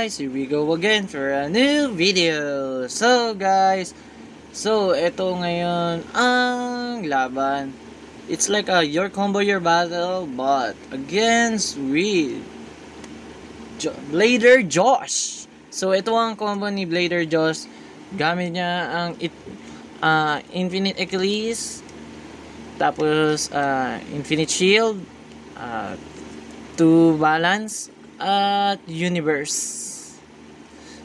guys, here we go again for a new video. So guys, so ito ngayon ang laban. It's like a your combo your battle but against with jo Blader Josh. So ito ang combo ni Blader Josh. Gamit niya ang it, uh, Infinite Achilles tapos uh, Infinite Shield uh, to balance at universe.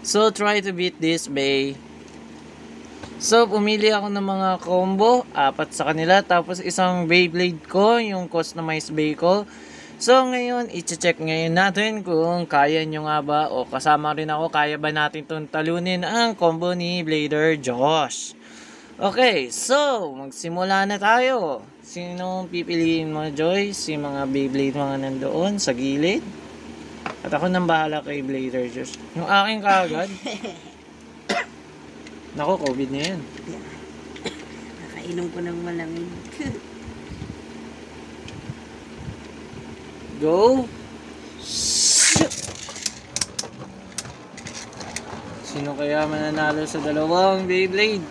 So, try to beat this bay. So, pumili ako ng mga combo, apat sa kanila, tapos isang Beyblade ko, yung customized bay ko. So, ngayon, i-check ngayon natin kung kaya nyo nga ba, o kasama rin ako, kaya ba natin itong talunin ang combo ni Blader Josh. Okay, so, magsimula na tayo. Sino pipiliin mo, Joyce? Si mga Beyblade mga nandoon sa gilid? At ako nang bahala kay Blader Josh. Yung aking kaagad. Nako, COVID na yan. Nakainom ko ng malamig. Go! Sino kaya mananalo sa dalawang Beyblade?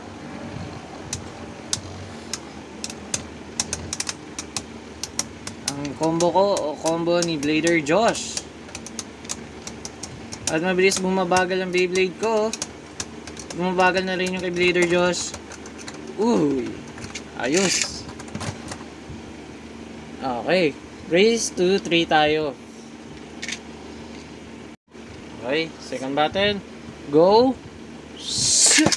Ang combo ko o combo ni Blader Josh. At mabilis bumabagal ang Beyblade ko. Bumabagal na rin yung kay Blader Josh. Uy! Ayos! Okay. Race 2, 3 tayo. Okay, second battle. Go! Shoot!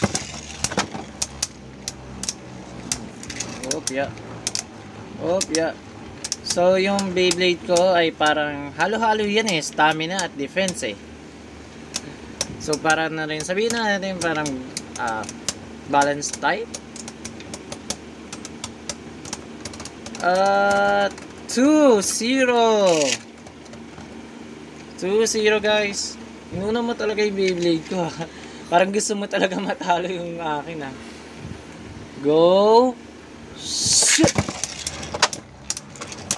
Opya. Opya. So, yung Beyblade ko ay parang halo-halo yan eh. Stamina at defense eh. So, para na rin sabihin na natin parang uh, balance type. At 2-0. 2-0 guys. Inuna mo talaga yung Beyblade ko. ah. Parang gusto mo talaga matalo yung akin ah. Go! Shoot!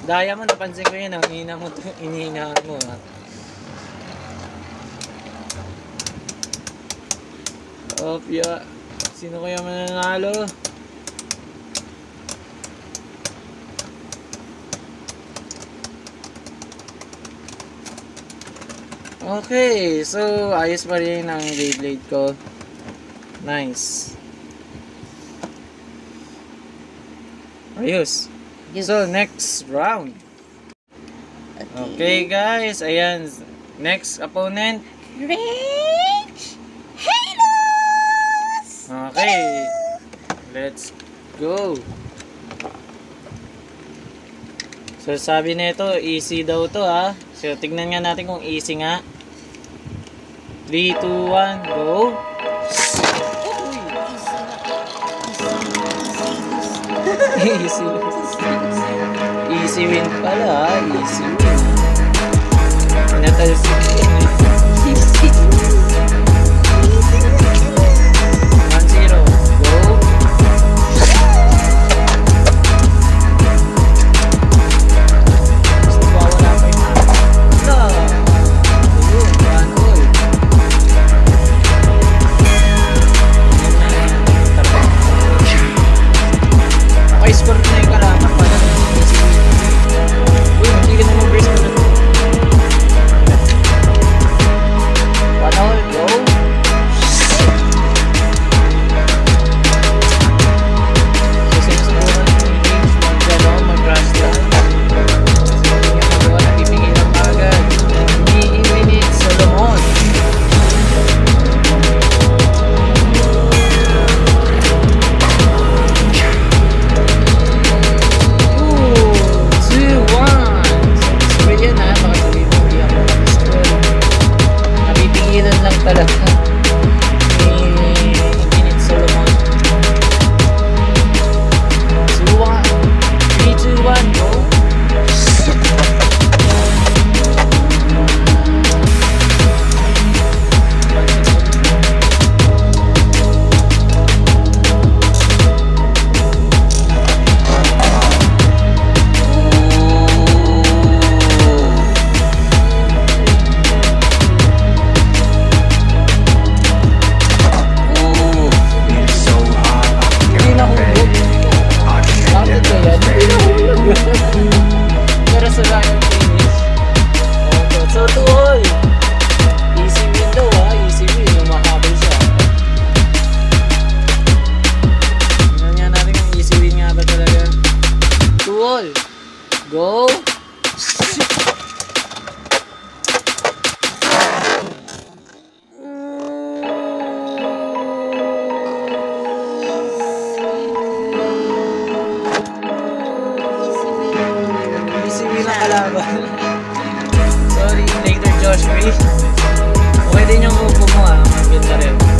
Daya mo, napansin ko yun. Ang hina mo, inihina mo. Ha? Opya. Sino kaya mananalo? Okay, so ayos pa rin ang Beyblade ko. Nice. Ayos. So, next round. Okay, guys. Ayan. Next opponent. Rich Okay. Let's go. So, sabi nito, easy daw to ha. So, tignan nga natin kung easy nga. 3, 2, 1, go. easy. Easy win pala. Easy win. Pinatalsik. ganun lang talaga. kalaban. Sorry, later Josh Ray. Okay din yung upo mo ah, mga rin.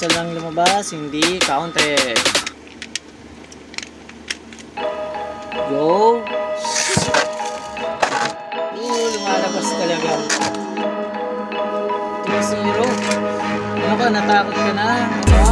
isa lang lumabas, hindi counted. Go. Oo, lumalabas talaga. 2-0. Ano ka, natakot ka na? Ano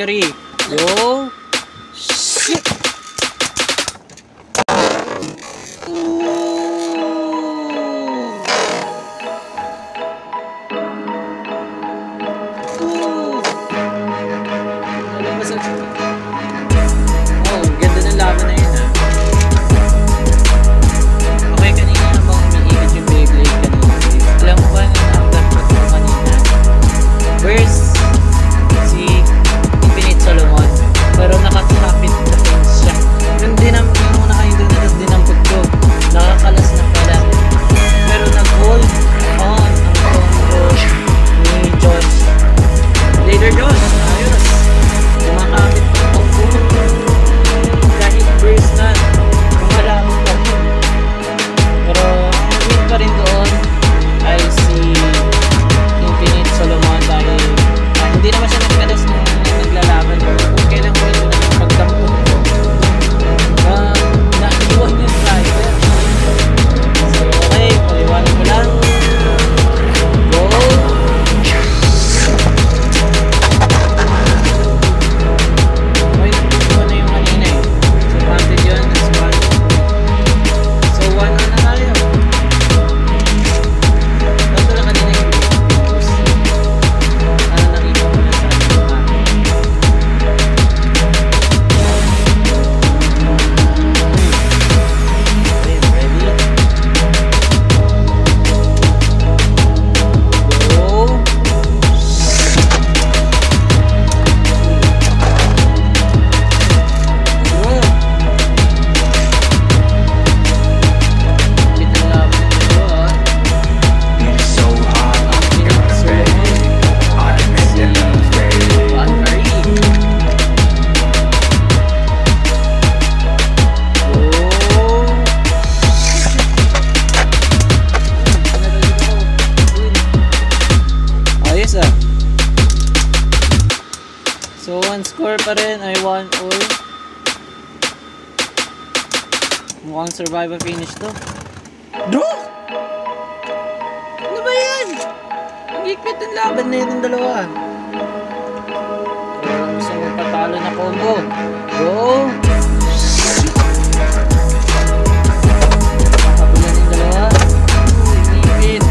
Bakery. successful. Mukhang survival finish to. Bro! Ano ba yan? Ang hikmet ng laban na itong dalawa. Parang gusto mo patalo na combo. Go! Kapagulan yung dalawa. Ipin.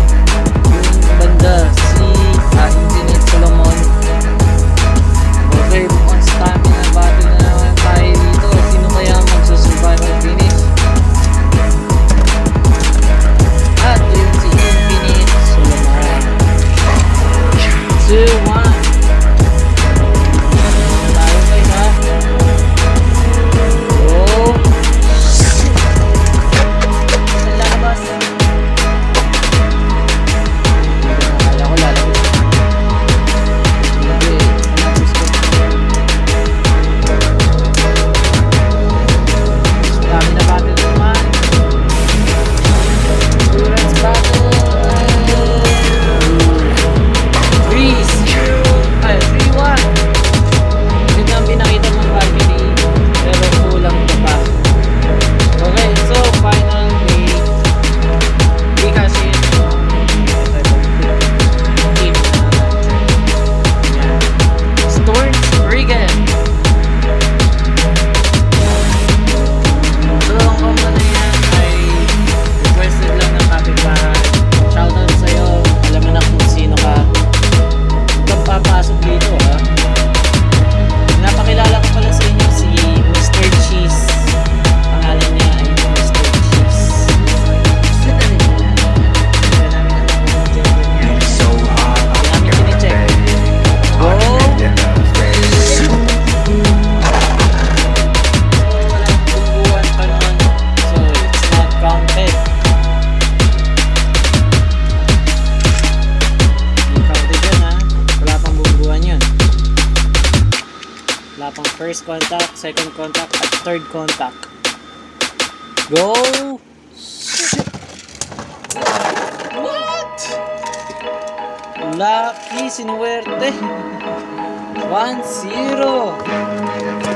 Yung banda si Andy. Wala pang first contact, second contact, at third contact. Go! What? Lucky sinuwerte. 1-0.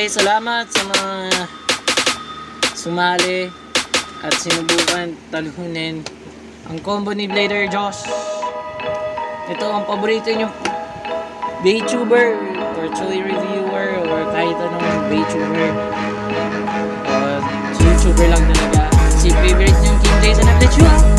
Okay, salamat sa mga sumali at sinubukan talunin ang combo ni Blader Josh. Ito ang paborito nyo VTuber or Chili Reviewer or kahit anong VTuber or YouTuber lang talaga. Si favorite nyo King Jason Aplechua.